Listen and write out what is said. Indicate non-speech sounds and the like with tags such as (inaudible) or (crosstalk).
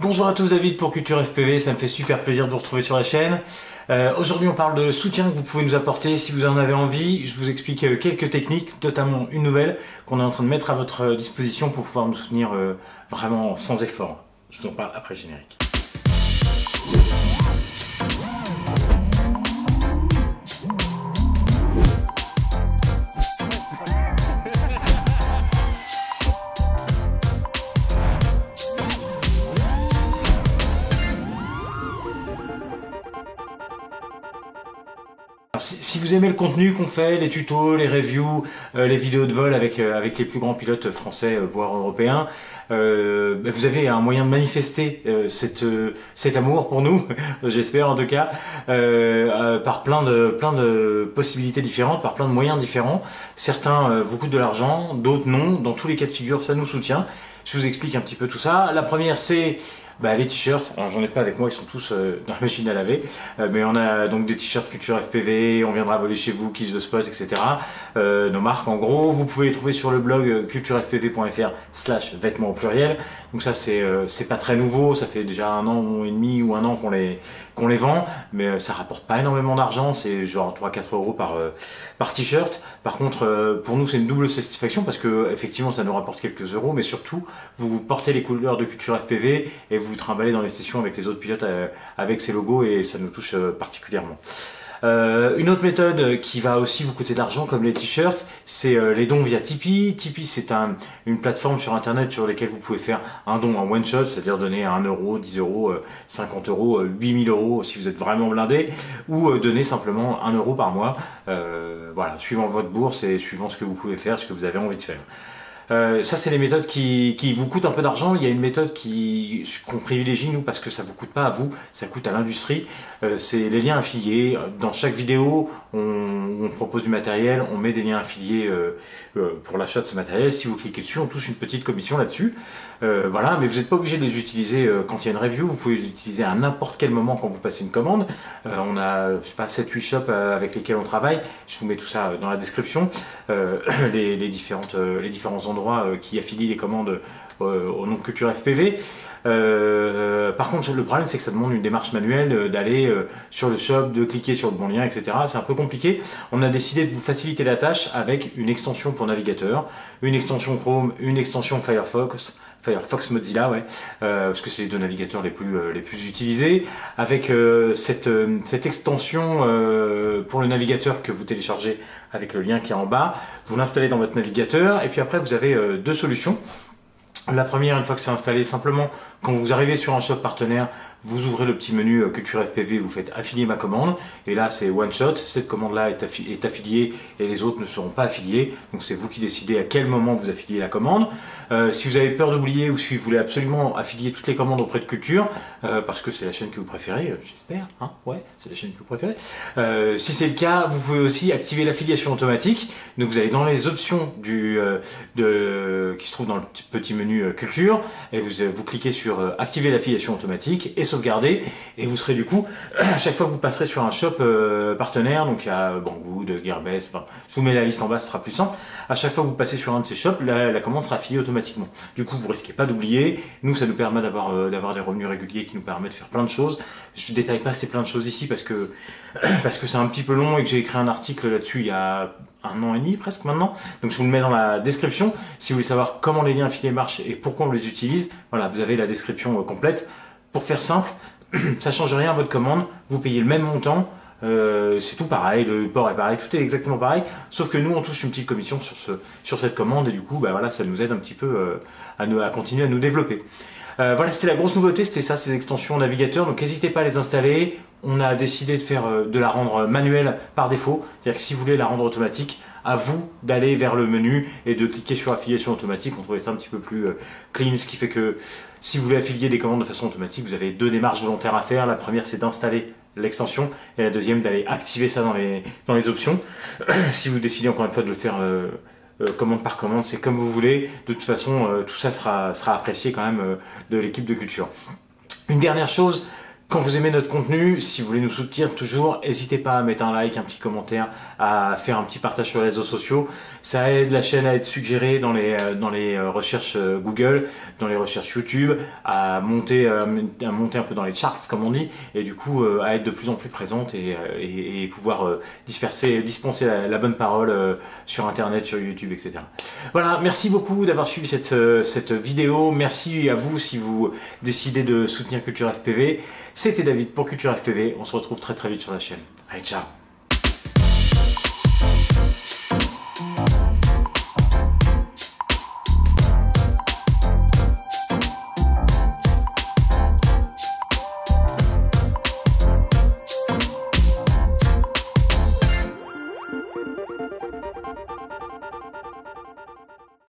Bonjour à tous, David pour Culture FPV, ça me fait super plaisir de vous retrouver sur la chaîne. Euh, Aujourd'hui on parle de soutien que vous pouvez nous apporter si vous en avez envie. Je vous explique euh, quelques techniques, notamment une nouvelle qu'on est en train de mettre à votre disposition pour pouvoir nous soutenir euh, vraiment sans effort. Je vous en parle après le générique. Si, vous aimez le contenu qu'on fait, les tutos, les reviews, euh, les vidéos de vol avec, euh, avec les plus grands pilotes français, euh, voire européens, bah, vous avez un moyen de manifester cette, cet amour pour nous, (laughs) j'espère en tout cas, par plein de, plein de possibilités différentes, par plein de moyens différents. Certains vous coûtent de l'argent, d'autres non. Dans tous les cas de figure, ça nous soutient. Je vous explique un petit peu tout ça. La première, c'est bah, les t-shirts, j'en ai pas avec moi, ils sont tous euh, dans la machine à laver. Euh, mais on a donc des t-shirts culture FPV, on viendra voler chez vous, Kiss the Spot, etc. Euh, nos marques en gros. Vous pouvez les trouver sur le blog culturefpv.fr slash vêtements au pluriel. Donc ça c'est c'est pas très nouveau, ça fait déjà un an et demi ou un an qu'on les qu'on les vend, mais ça rapporte pas énormément d'argent, c'est genre 3-4 euros par, par t-shirt. Par contre, pour nous c'est une double satisfaction parce que effectivement ça nous rapporte quelques euros, mais surtout vous portez les couleurs de culture FPV et vous vous trimballez dans les sessions avec les autres pilotes euh, avec ces logos et ça nous touche euh, particulièrement. Euh, une autre méthode qui va aussi vous coûter d'argent, comme les t-shirts, c'est les dons via Tipeee. Tipeee, c'est un, une plateforme sur Internet sur laquelle vous pouvez faire un don en one shot, c'est-à-dire donner 1 euro, 10 euros, 50 euros, 8000 euros si vous êtes vraiment blindé, ou donner simplement 1 euro par mois, voilà, suivant votre bourse et suivant ce que vous pouvez faire, ce que vous avez envie de faire. Euh, ça, c'est les méthodes qui, vous coûtent un peu d'argent. Il y a une méthode qu'on privilégie nous parce que ça vous coûte pas à vous, ça coûte à l'industrie. Euh, c'est les liens affiliés. Dans chaque vidéo, on, on, propose du matériel, on met des liens affiliés euh, pour l'achat de ce matériel. Si vous cliquez dessus, on touche une petite commission là-dessus. Voilà, mais vous n'êtes pas obligé de les utiliser quand il y a une review. Vous pouvez les utiliser à n'importe quel moment quand vous passez une commande. on a, je sais pas, 7-8 shops avec lesquels on travaille. Je vous mets tout ça dans la description. (clears throat) les, les différentes, les différents endroits euh, qui affilient les commandes euh, au nom de Culture FPV. Euh, par contre, le problème, c'est que ça demande une démarche manuelle d'aller sur le shop, de cliquer sur le bon lien, etc. C'est un peu compliqué. On a décidé de vous faciliter la tâche avec une extension pour navigateur, une extension Chrome, une extension Firefox, Firefox Mozilla, ouais, parce que c'est les deux navigateurs les plus les plus utilisés. Avec cette cette extension pour le navigateur que vous téléchargez avec le lien qui est en bas. Vous l'installez dans votre navigateur et puis après vous avez euh, deux solutions. La première, une fois que c'est installé, simplement, quand vous arrivez sur un shop partenaire, vous ouvrez le petit menu euh, Culture FPV, vous faites affilier ma commande, et là c'est one shot, cette commande-là est, affiliée et les autres ne seront pas affiliés, donc c'est vous qui décidez à quel moment vous affiliez la commande. Euh, si vous avez peur d'oublier ou si vous voulez absolument affilier toutes les commandes auprès de Culture, euh, parce que c'est la chaîne que vous préférez, j'espère, hein ouais, c'est la chaîne que vous préférez. si c'est le cas, vous pouvez aussi activer l'affiliation automatique, donc vous allez dans les options du, de, qui se trouvent dans le petit menu Culture, et vous, vous cliquez sur activer l'affiliation automatique, et sauvegarder et vous serez du coup (clears throat) à chaque fois que vous passerez sur un shop euh, partenaire donc il y a Banggood, Gearbest, enfin, je vous mets la liste en bas, ce sera plus simple. À chaque fois que vous passez sur un de ces shops, la, commande sera affiliée automatiquement. Du coup, vous risquez pas d'oublier. Nous, ça nous permet d'avoir euh, d'avoir des revenus réguliers qui nous permettent de faire plein de choses. Je détaille pas ces plein de choses ici parce que (clears throat) parce que c'est un petit peu long et que j'ai écrit un article là-dessus il y a un an et demi presque maintenant. Donc je vous le mets dans la description. Si vous voulez savoir comment les liens affiliés marchent et pourquoi on les utilise, voilà, vous avez la description euh, complète. Pour faire simple, (clears throat) ça change rien à votre commande, vous payez le même montant, euh, c'est tout pareil, le port est pareil, tout est exactement pareil, sauf que nous on touche une petite commission sur ce sur cette commande. Et du coup bah voilà ça nous aide un petit peu euh, à, nous, à continuer à nous développer. Euh, voilà c'était la grosse nouveauté, c'était ça ces extensions navigateur, donc n'hésitez pas à les installer. On a décidé de faire de la rendre manuelle par défaut, c'est-à-dire que si vous voulez la rendre automatique, à vous d'aller vers le menu et de cliquer sur affiliation automatique. On trouvait ça un petit peu plus euh, clean, ce qui fait que si vous voulez affilier des commandes de façon automatique, vous avez deux démarches volontaires à faire. La première, c'est d'installer l'extension et la deuxième, d'aller activer ça dans les, dans les options. (clears throat) si vous décidez encore une fois de le faire euh, euh, commande par commande, c'est comme vous voulez. De toute façon, tout ça sera, sera apprécié quand même de l'équipe de culture. Une dernière chose, Quand vous aimez notre contenu, si vous voulez nous soutenir toujours, n'hésitez pas à mettre un like, un petit commentaire, à faire un petit partage sur les réseaux sociaux. Ça aide la chaîne à être suggérée dans les euh, dans les euh, recherches euh, Google, dans les recherches YouTube, à monter à monter un peu dans les charts comme on dit, et du coup à être de plus en plus présente et, pouvoir disperser dispenser la, bonne parole sur Internet, sur YouTube, etc. Voilà, merci beaucoup d'avoir suivi cette cette vidéo. Merci à vous si vous décidez de soutenir Culture FPV. C'était David pour Culture FPV. On se retrouve très très vite sur la chaîne. Allez, ciao